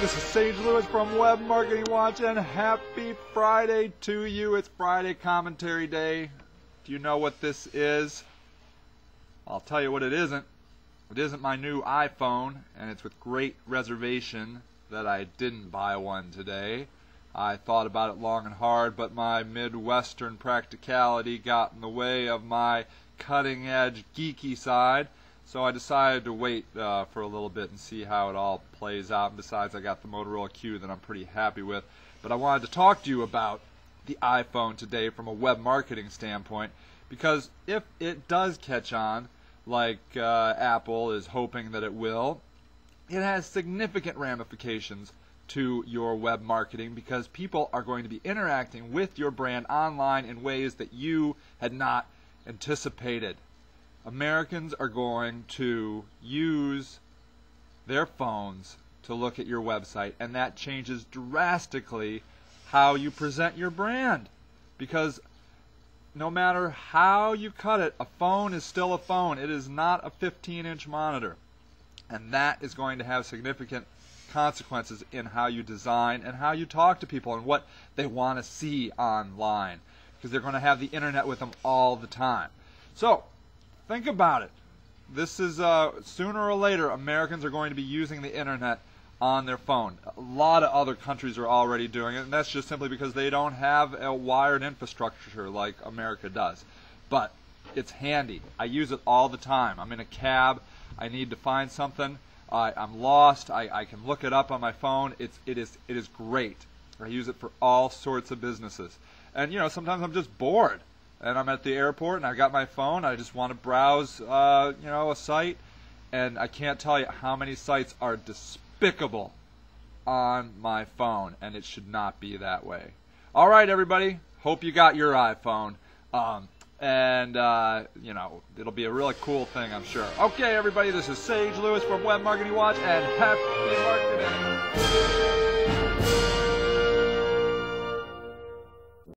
This is Sage Lewis from Web Marketing Watch, and happy Friday to you. It's Friday Commentary Day. Do you know what this is? I'll tell you what it isn't. It isn't my new iPhone, and it's with great reservation that I didn't buy one today. I thought about it long and hard, but my Midwestern practicality got in the way of my cutting edge geeky side. So I decided to wait uh, for a little bit and see how it all plays out. And besides, I got the Motorola Q that I'm pretty happy with. But I wanted to talk to you about the iPhone today from a web marketing standpoint because if it does catch on, like uh, Apple is hoping that it will, it has significant ramifications to your web marketing because people are going to be interacting with your brand online in ways that you had not anticipated. Americans are going to use their phones to look at your website, and that changes drastically how you present your brand. Because no matter how you cut it, a phone is still a phone. It is not a 15 inch monitor. And that is going to have significant consequences in how you design and how you talk to people and what they want to see online. Because they're going to have the internet with them all the time. So, think about it. This is uh, sooner or later, Americans are going to be using the internet on their phone. A lot of other countries are already doing it, and that's just simply because they don't have a wired infrastructure like America does. But it's handy. I use it all the time. I'm in a cab. I need to find something. I, I'm lost. I, I can look it up on my phone. It's it is it is great. I use it for all sorts of businesses. And you know, sometimes I'm just bored and I'm at the airport and I got my phone. I just want to browse, uh, you know, a site, and I can't tell you how many sites are despicable on my phone, and it should not be that way. All right, everybody. Hope you got your iPhone. Um, and uh, you know it'll be a really cool thing, I'm sure. Okay, everybody, this is Sage Lewis from Web Marketing Watch, and happy marketing.